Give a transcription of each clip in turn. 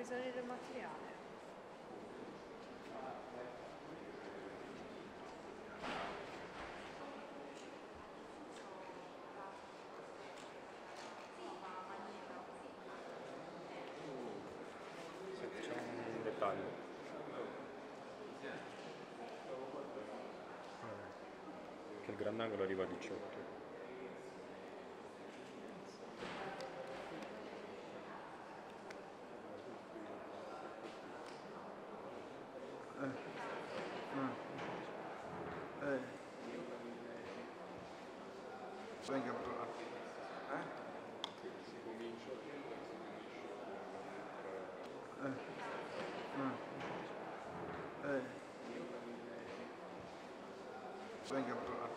bisogno del materiale. Che il grandangolo arriva a 18. Venga però. Eh? Eh. Eh. Eh. Venga però.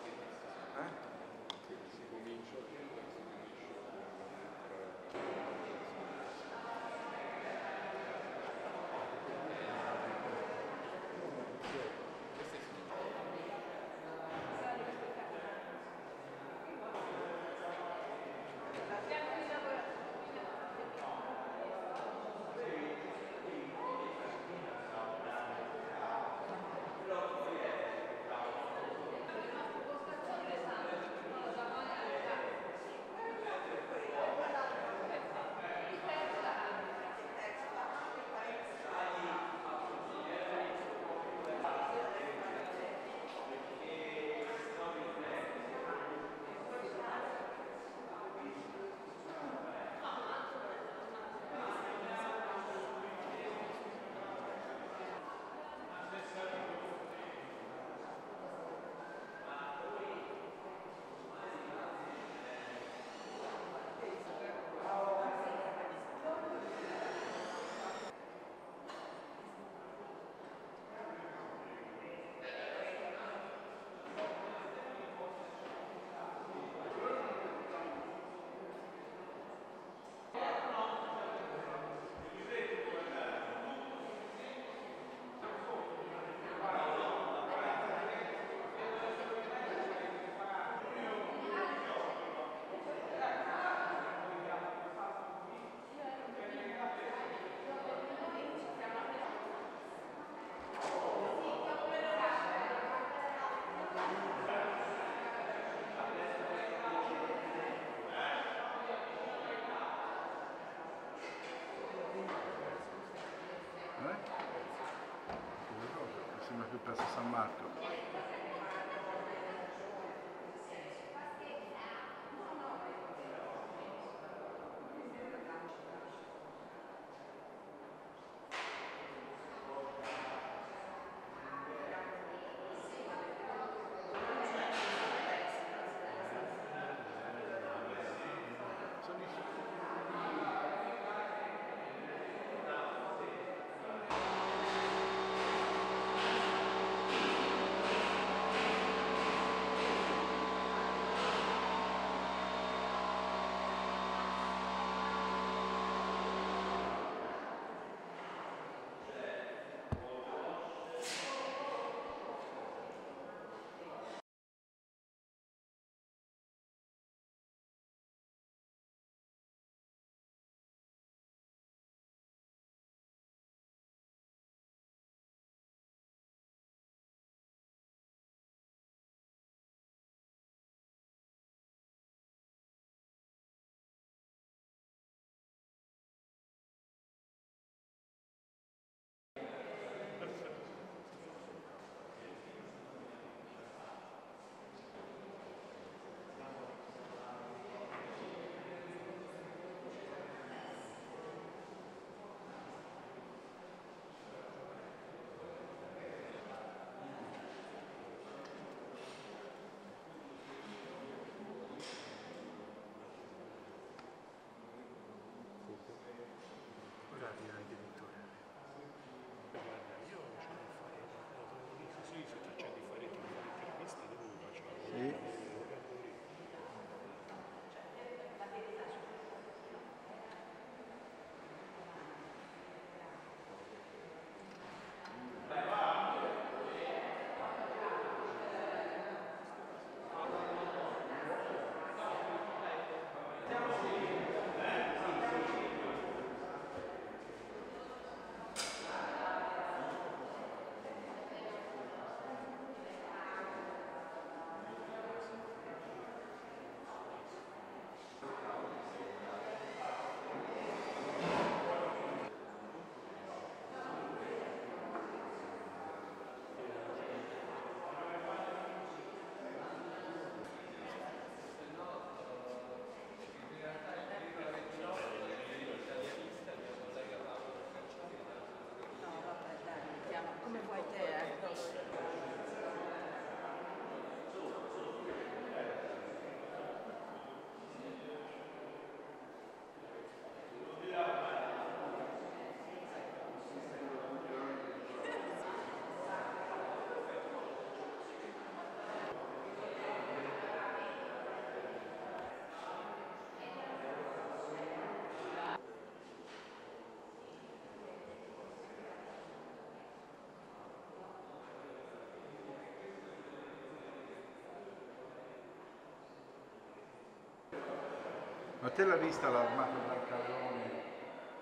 Te l'ha vista l'armata da Calleone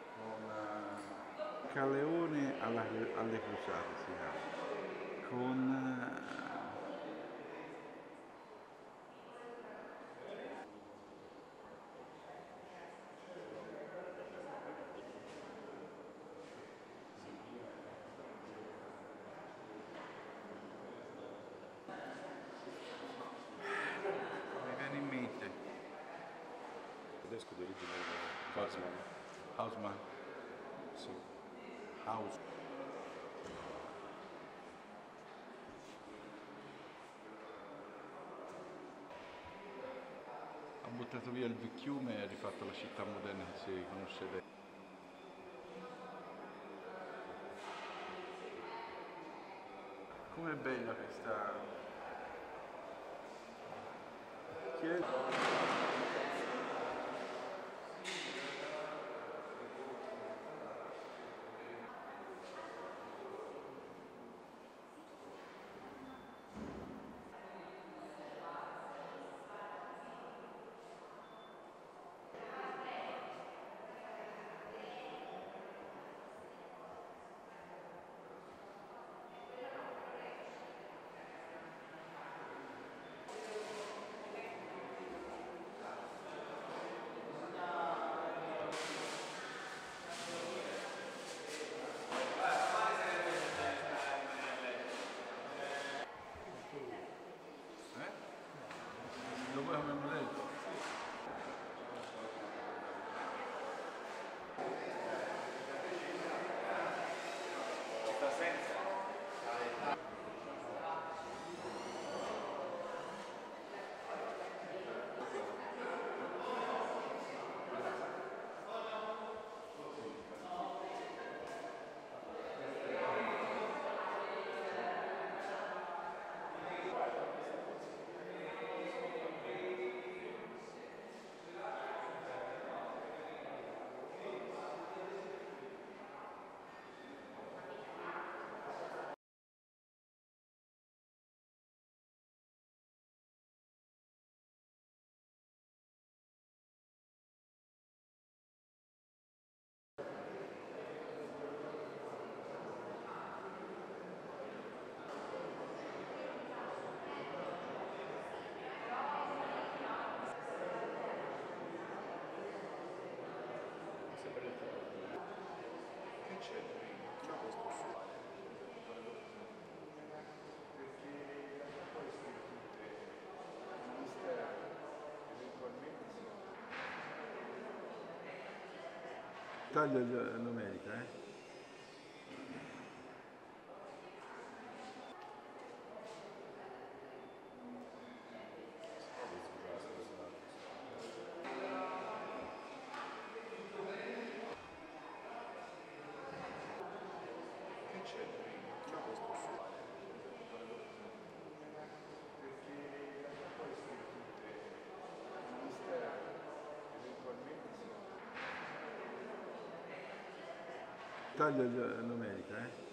con eh, Calleone alla- alle crociate si chiama. Con eh, mi viene in mente Tedesco d'origine Hausmann. Hausmann Sì. Haus. Ha buttato via il vecchiume e ha rifatto la città moderna che si conosce adesso. Com'è bella questa chiesa. Taglio il- numerica, eh? Taglio il numerica, eh?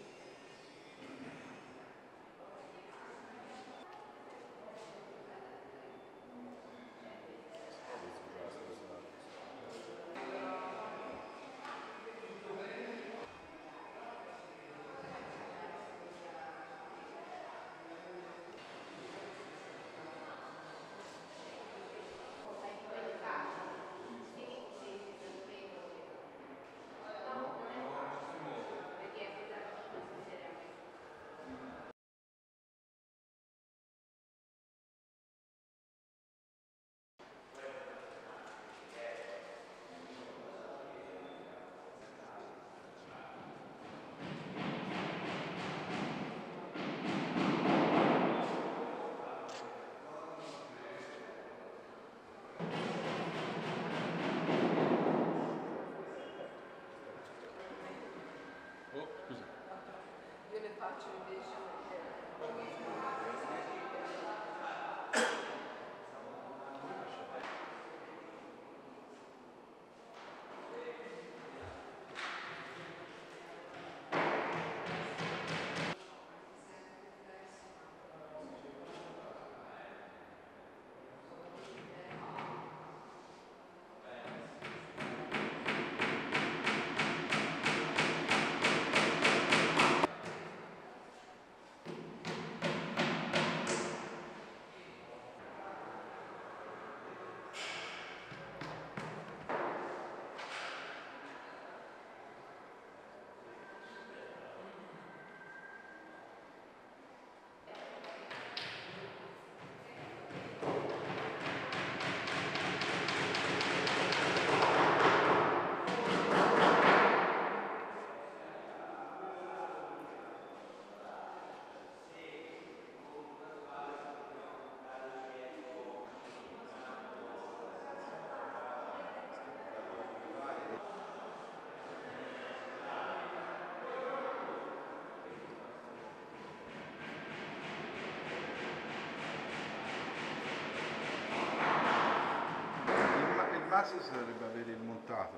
Base dovrebbe avere il montato,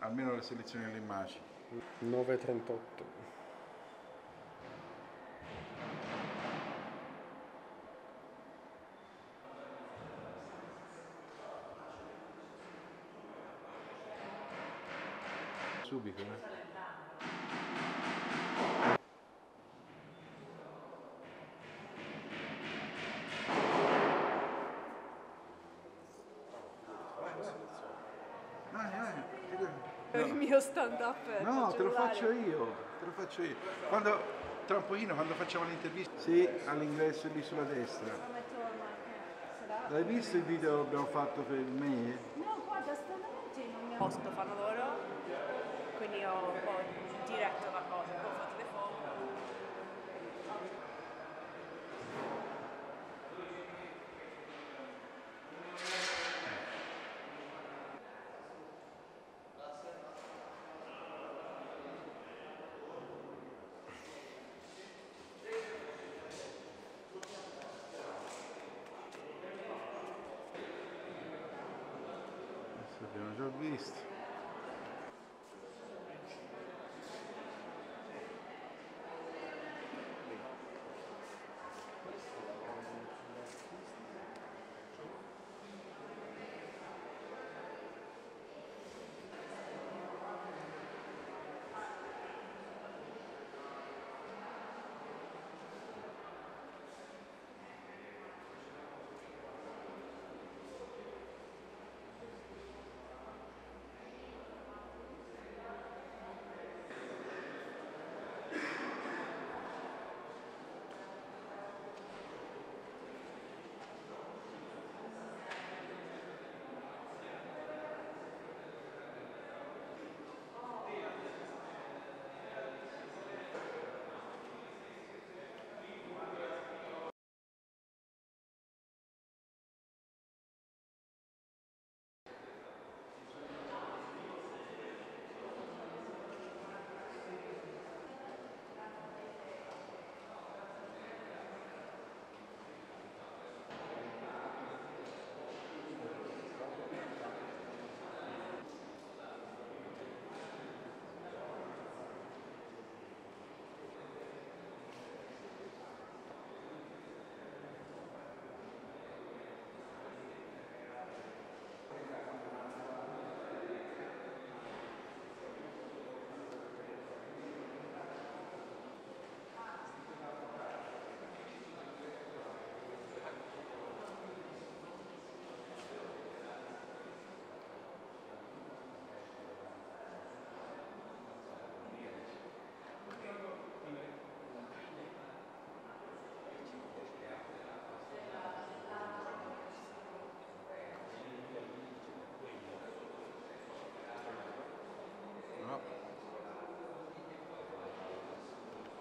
almeno la selezione delle immagini. 9.38. Il mio stand up. No, te lo faccio io, te lo faccio io. Quando, tra un pochino, quando facciamo l'intervista, sì, all'ingresso lì sulla destra. L'hai visto il video che abbiamo fatto per me? No, guarda, stranamente non mi ha... posto fanno